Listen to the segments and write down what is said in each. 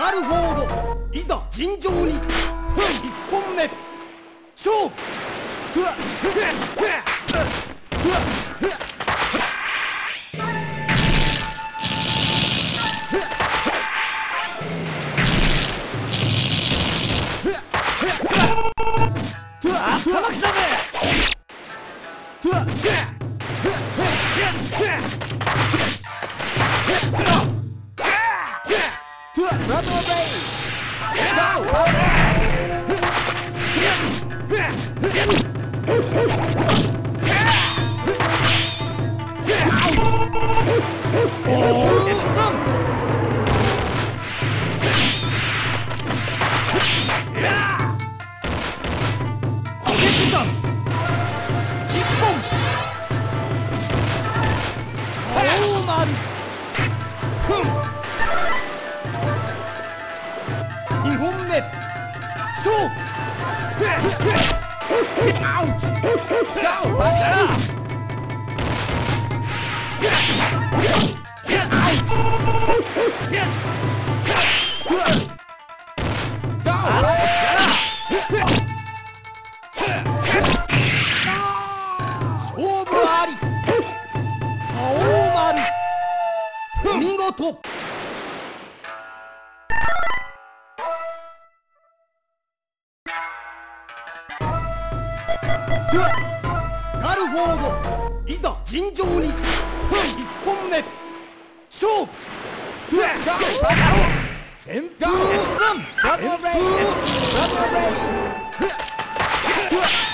ガルフォードいざ尋常に。1本目。勝負。ふわ。ふわ。ふわ。ふわ。ふわ。頭きたぜふわ。ふわ。ラトベイゴー大ガルフォードいざ尋常に1本目。勝負。ふわガーバカ旋風バトルレイバトルレイふわふ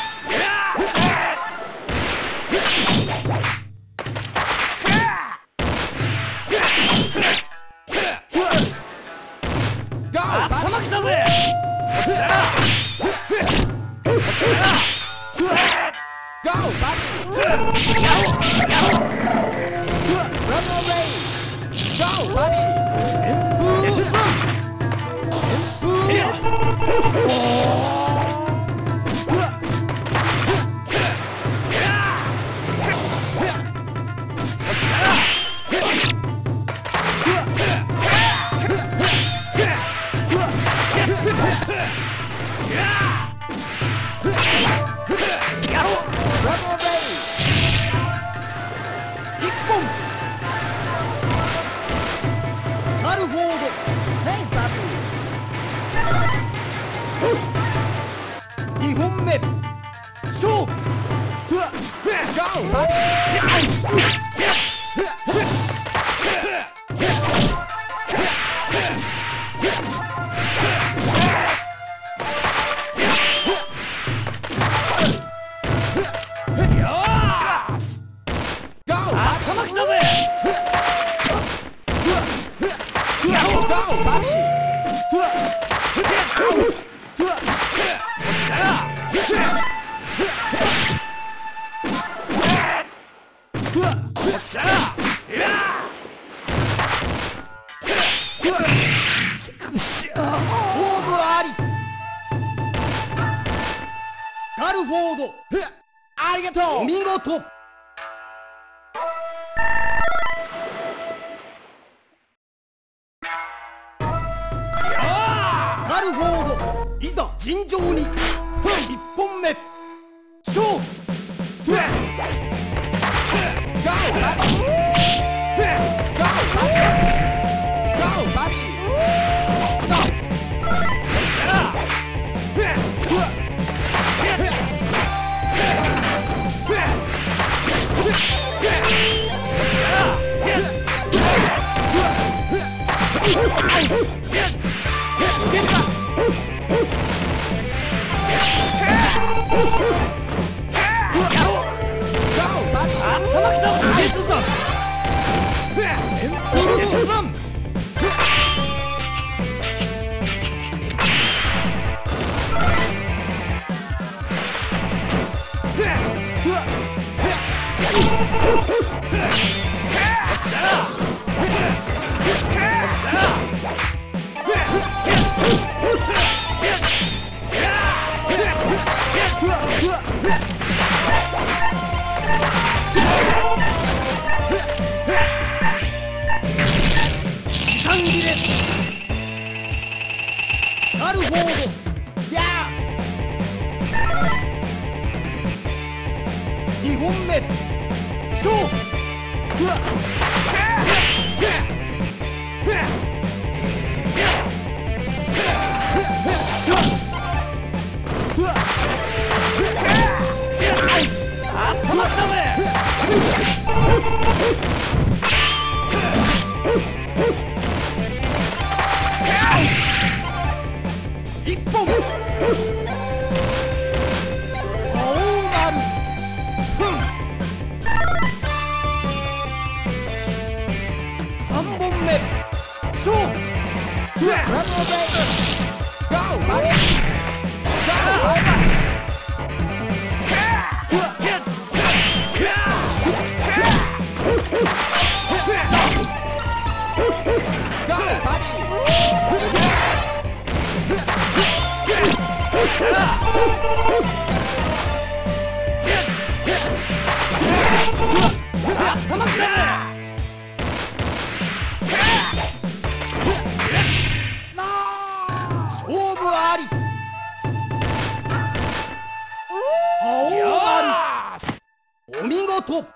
あるほどお見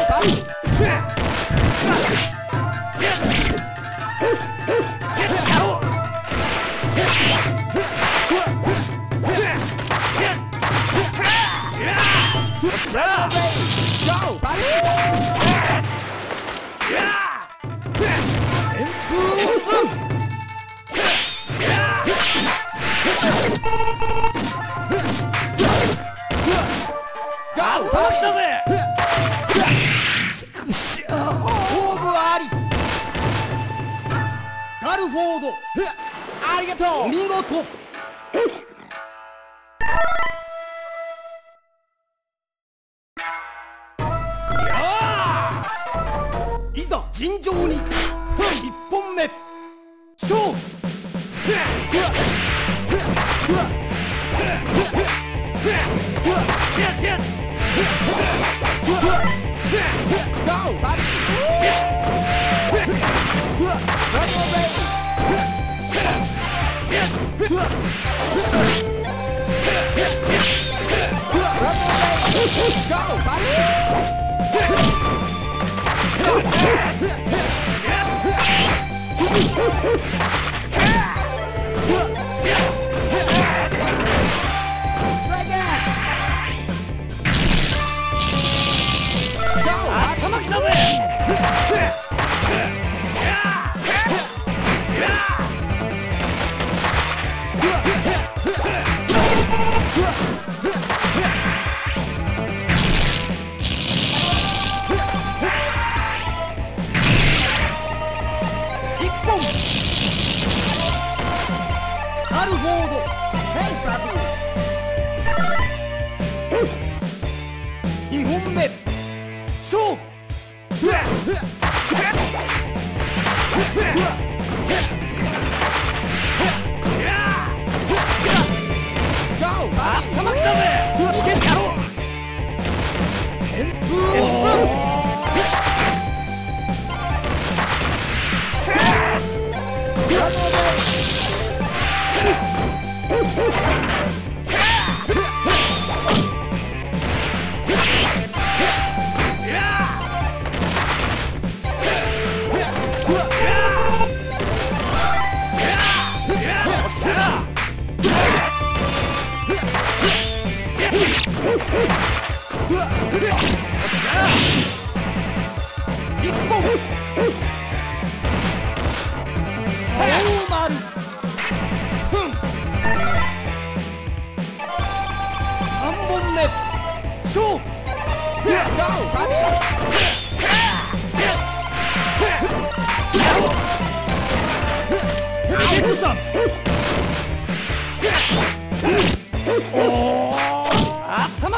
わガ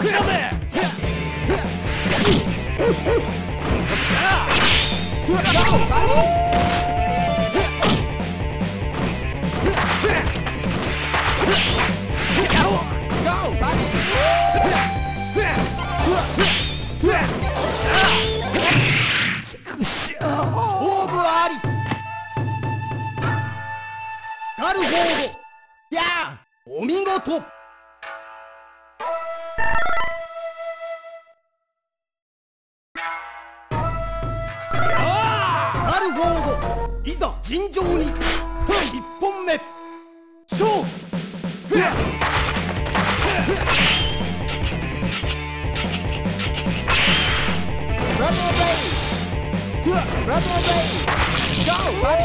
あガルフォード Run away! Go, buddy!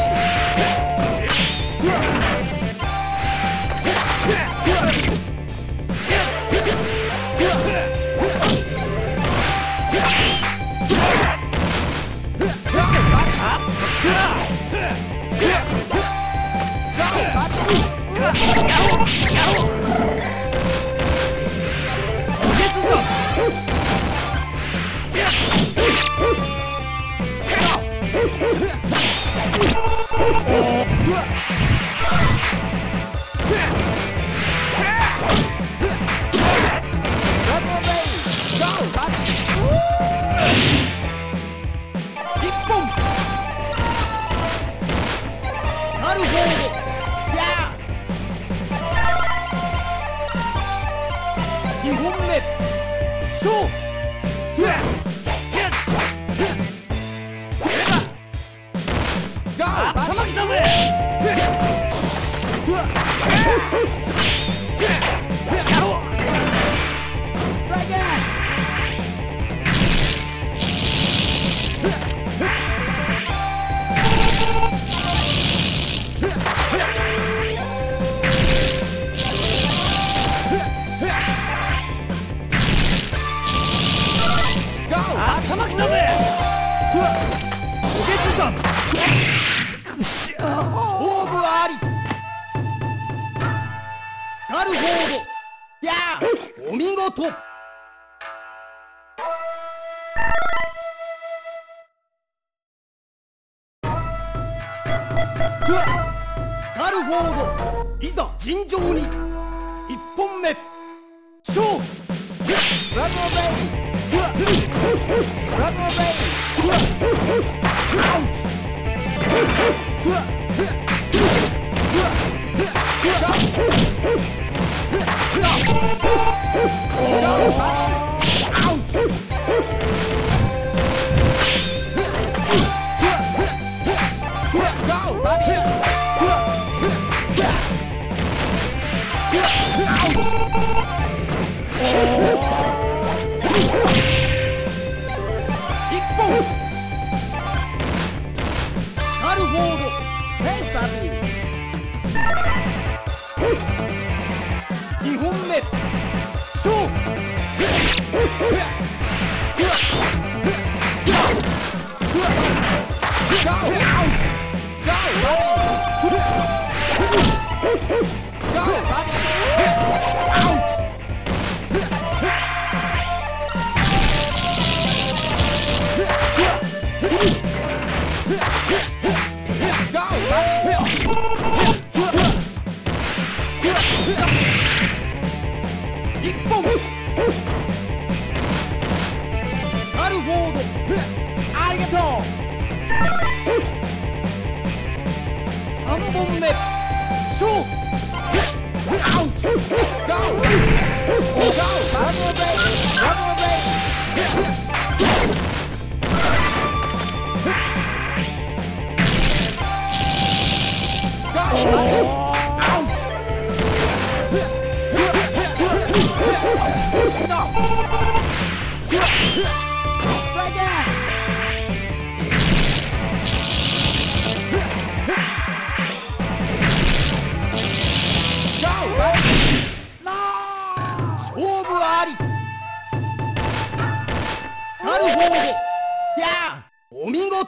玉来たぜ。おけつ弾勝負あり。ガルフォードやお見事。ガルフォードいざ尋常に。1本目。勝負。Out! Stop! Stop!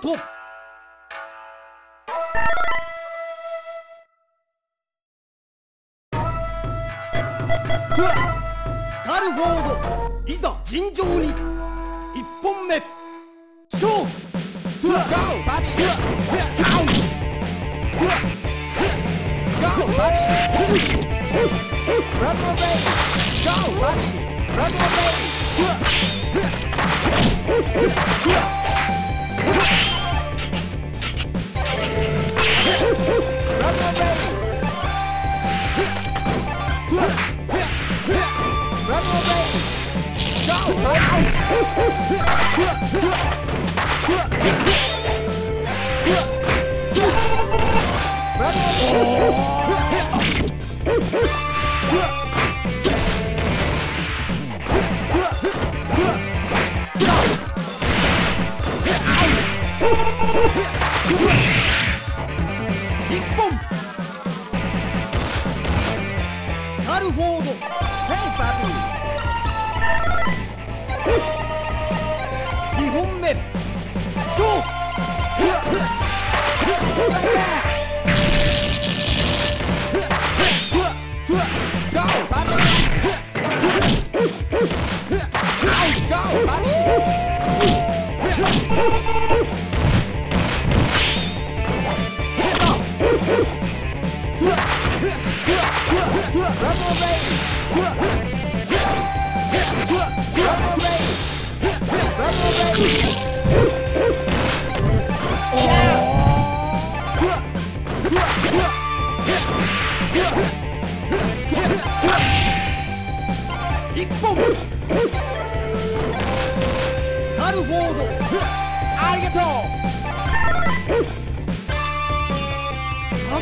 top. Oh! yeah.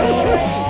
Oh,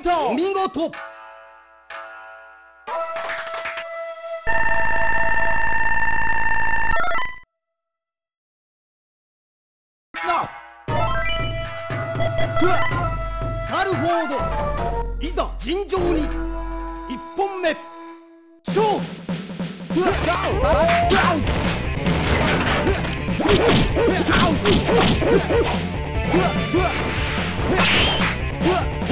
りがとお見事。カルフォード。いざ尋常に。一本目。勝負 Go!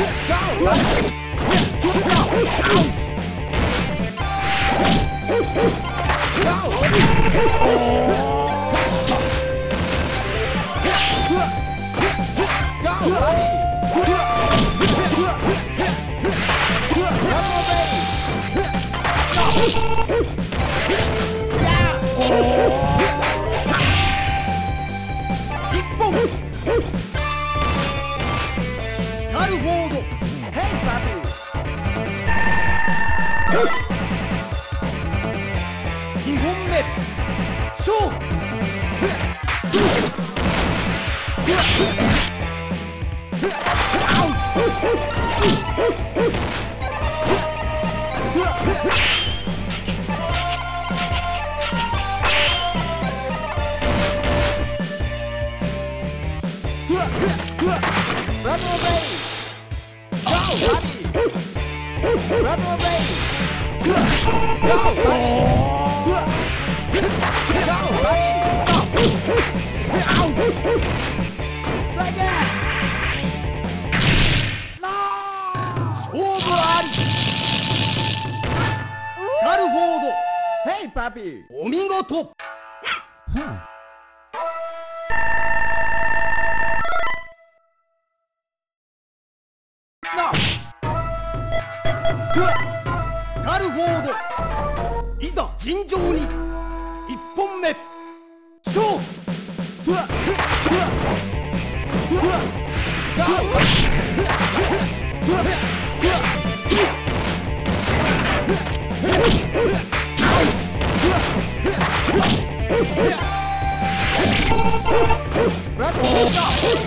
2本目勝負ラブオベイ Go, buddy! Run away! Go, buddy! お見事。ガルフォード。いざ尋常に。1本目。勝負。Stop!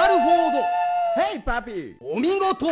なるほどお見事。